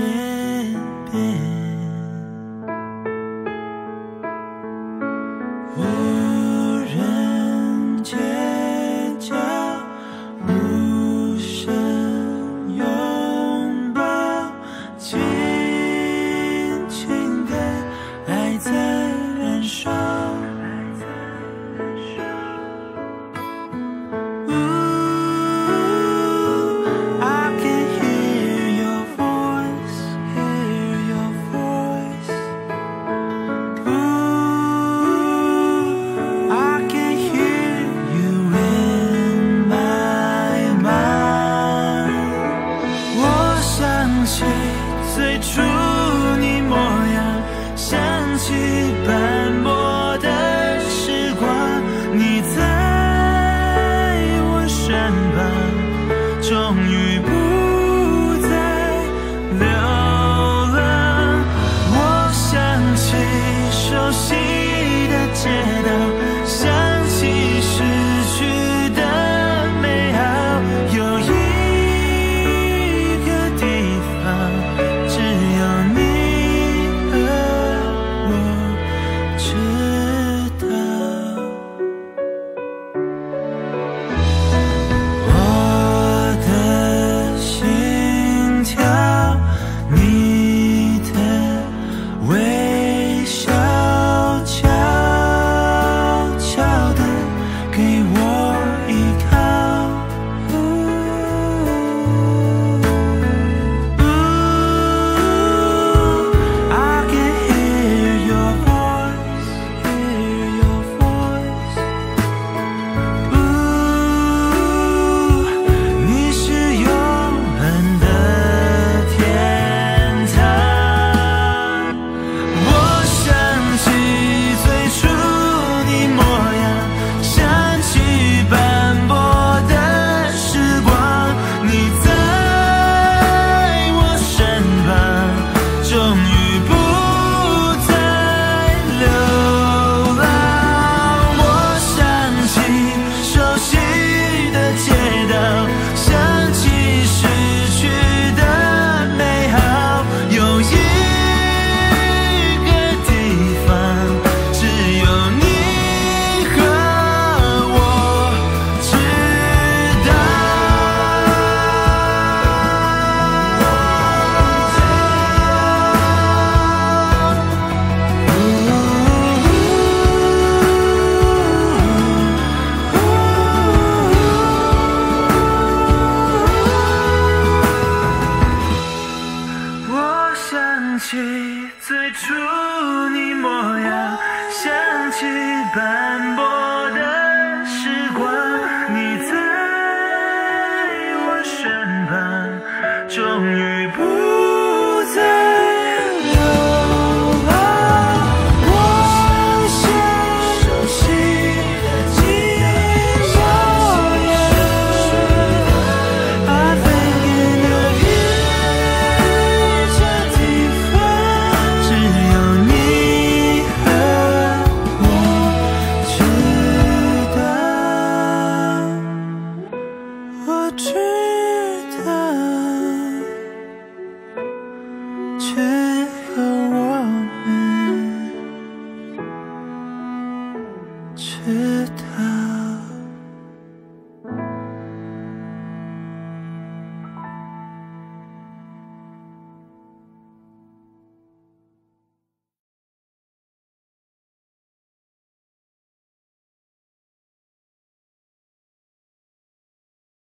Yeah. 起最初你模样，想起斑驳。起最初你模样想起斑驳的 Hey.